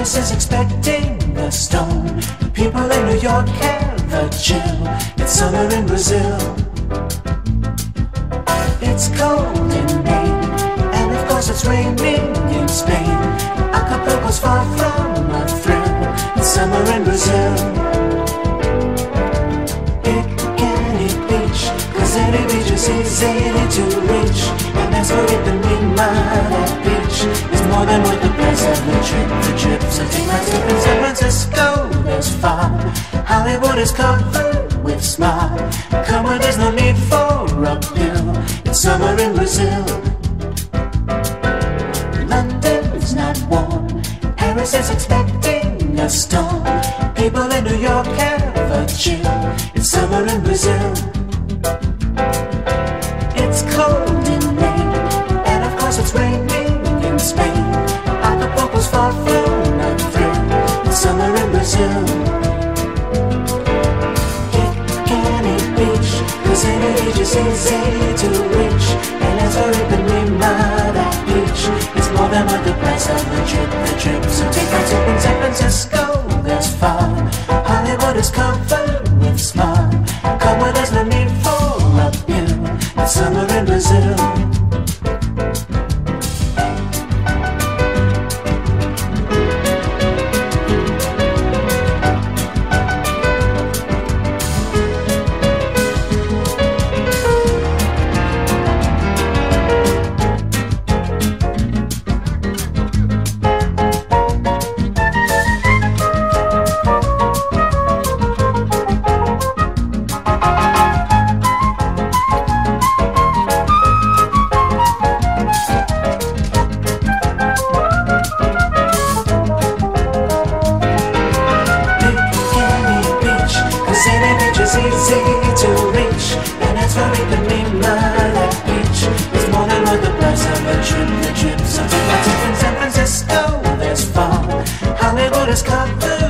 Paris is expecting a storm. People in New York have a chill. It's summer in Brazil. It's cold in Maine, and of course it's raining in Spain. Acapulco's far from a thrill. It's summer in Brazil. Can eat beach, cause any beach is easy to reach. And as for Ipanema, that beach is than worth the of the trip. The trip, so take my trip in San Francisco, there's far. Hollywood is covered with smog. Come on, there's no need for a pill. It's summer in Brazil. London's not warm. Paris is expecting a storm. People in New York have a chill. It's summer in Brazil. Brazil. It can cause any beach is easy to reach. And as for Ipanema, that beach is more than worth the price of the trip, the trip. So take a trip in San Francisco, there's far. Hollywood is covered with smog. Come with us, no need for a pill. It's summer in Brazil. never escape.